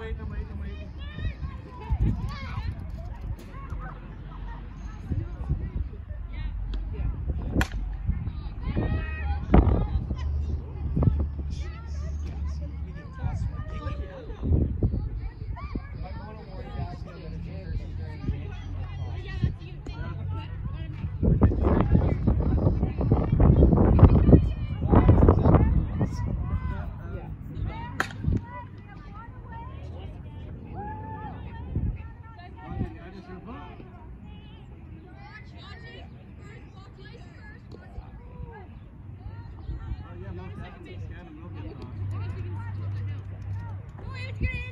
wait, I'm waiting. If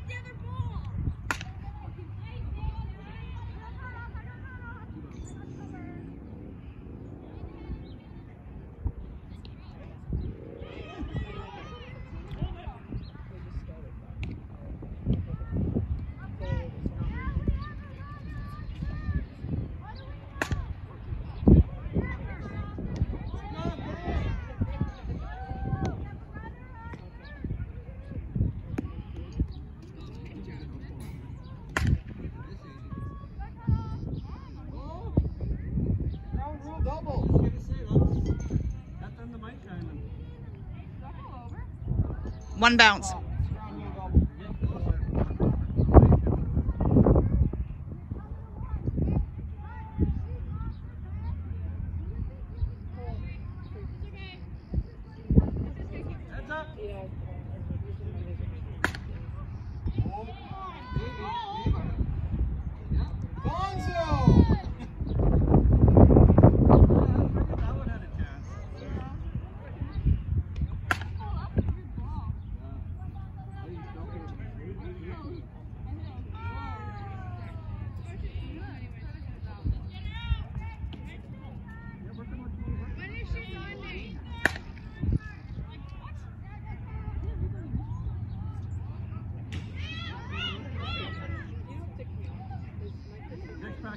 One bounce.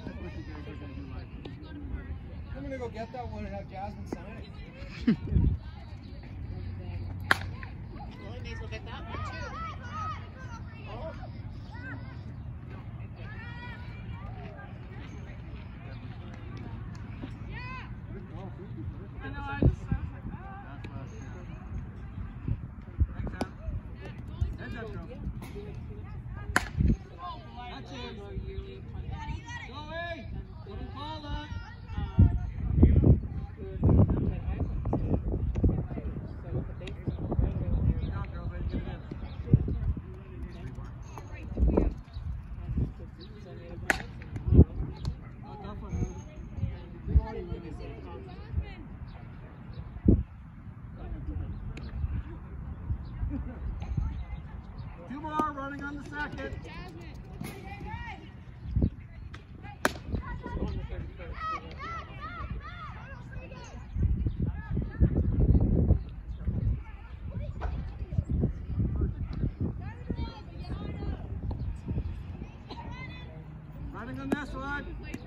I'm gonna go get that one and have Jasmine sign it. Two running on the second. Running on this one.